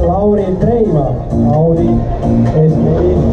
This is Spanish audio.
Lauri Treima. Audi STI.